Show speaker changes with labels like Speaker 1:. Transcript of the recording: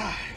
Speaker 1: Ah.